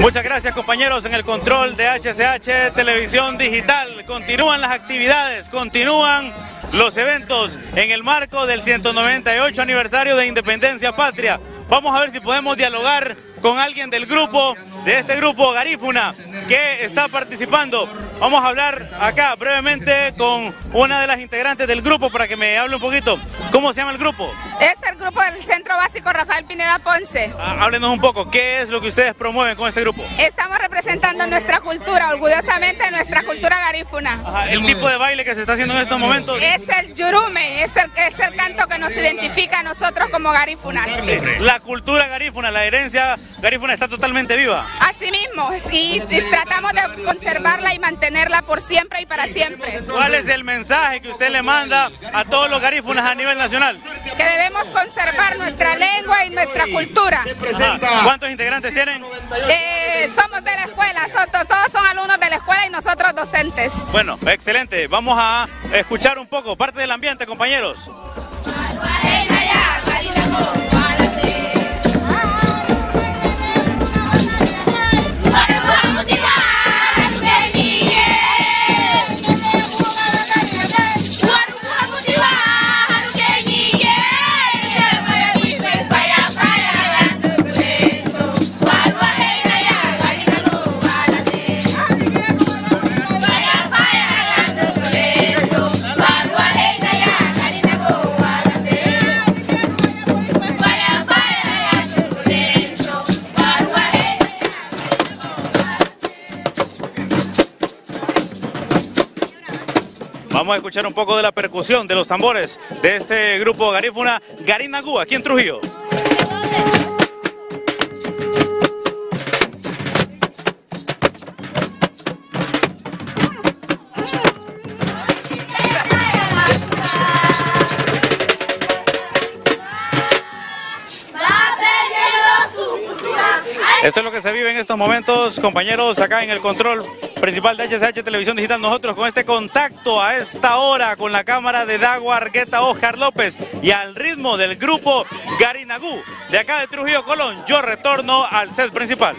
Muchas gracias compañeros en el control de HCH Televisión Digital. Continúan las actividades, continúan los eventos en el marco del 198 aniversario de Independencia Patria. Vamos a ver si podemos dialogar con alguien del grupo, de este grupo Garífuna, que está participando. Vamos a hablar acá brevemente con una de las integrantes del grupo para que me hable un poquito. ¿Cómo se llama el grupo? Es Rafael Pineda Ponce. Ah, háblenos un poco, ¿qué es lo que ustedes promueven con este grupo? Estamos representando nuestra cultura, orgullosamente nuestra cultura garífuna. Ajá, el tipo de baile que se está haciendo en estos momentos. Es el yurume, es el, es el canto que nos identifica a nosotros como garífunas. La cultura garífuna, la herencia garífuna está totalmente viva. Así mismo, y, y tratamos de conservarla y mantenerla por siempre y para siempre. ¿Cuál es el mensaje que usted le manda a todos los garífunas a nivel nacional? Que debemos conservar nuestra lengua y nuestra cultura. Ajá. ¿Cuántos integrantes tienen? Eh, somos de la escuela, so- todos son alumnos de la escuela y nosotros docentes. Bueno, excelente. Vamos a escuchar un poco parte del ambiente, compañeros. Vamos a escuchar un poco de la percusión de los tambores de este grupo garífuna Garinagú, aquí en Trujillo. Esto es lo que se vive en estos momentos, compañeros, acá en el control principal de HSH Televisión Digital. Nosotros con este contacto a esta hora con la cámara de Dago Argueta Oscar López y al ritmo del grupo Garinagú de acá de Trujillo Colón, yo retorno al set principal.